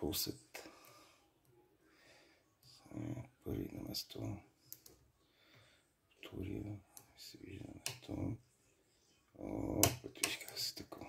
фаусет. Първи на место. Втория се вижда на место. О, път виж как се така.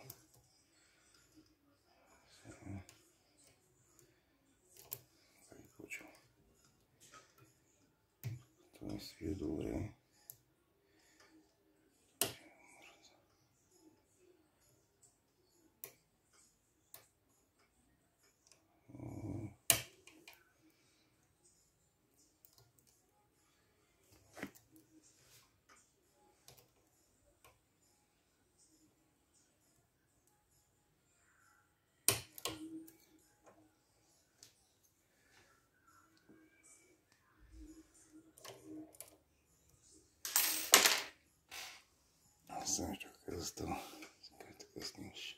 Знаю, как это стало. Как это снимешь.